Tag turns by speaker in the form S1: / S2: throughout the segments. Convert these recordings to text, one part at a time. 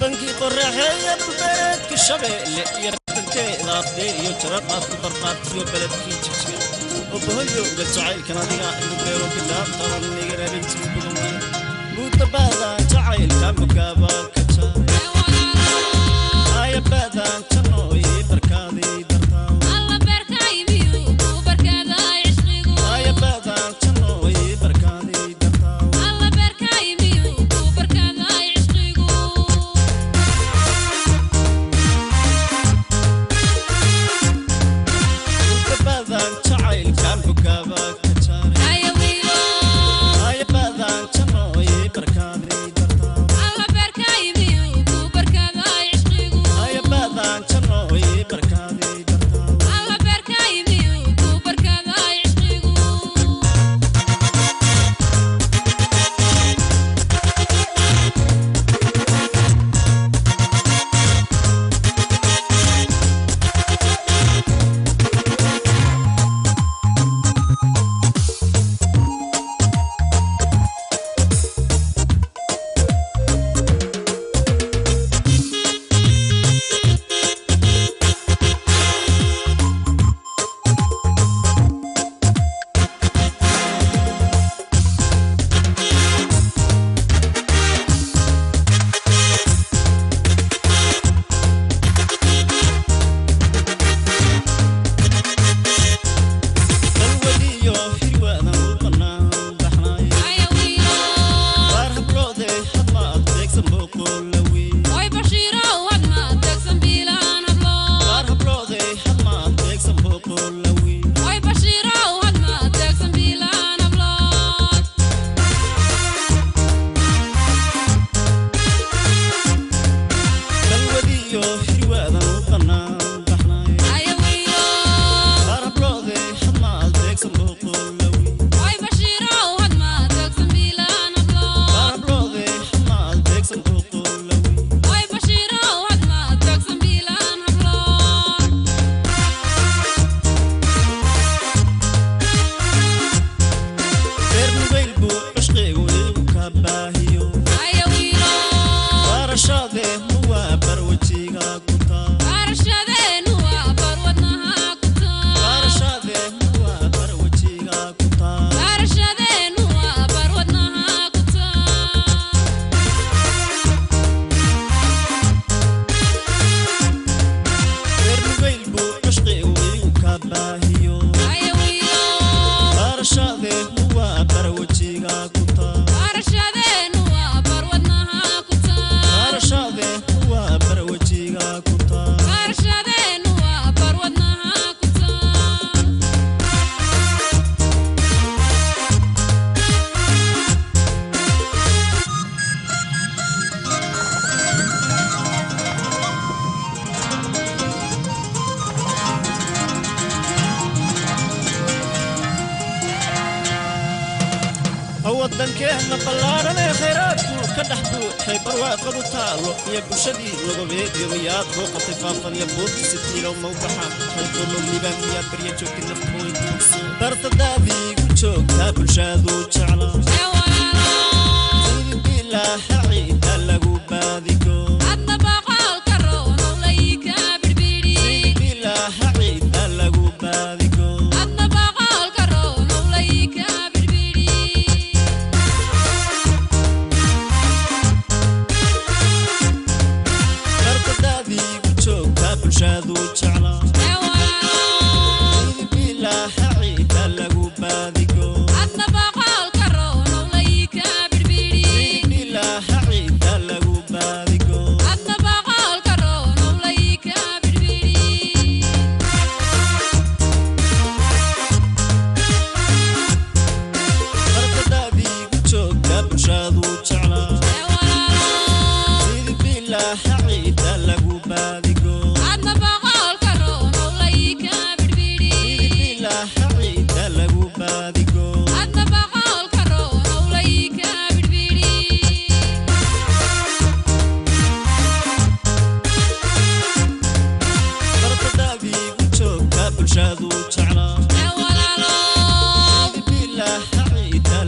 S1: بنكي ربنكي قرحي ببيتك الشبل يربنكي ضابدي يترقى في برقات في بلدك تكتبي وبهيو بتعي كناديا يبيرو كلا ترى نيجر بنتي بلومان مو تبالا تعي الكام كابا كتاب. Sarauti Gaku waddankeena ballaaranee khayraadku ka dhex buuxay barwaaqadu taalo iyo bulshadii lagobeediyo miyaad booqatay faafan iyo buurti sitiilo mawbaxa halkoomo liibaan miyaad barya joogtay nafkooy dartadaadiigu joogtaa bulshaadu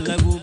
S1: ಲಗು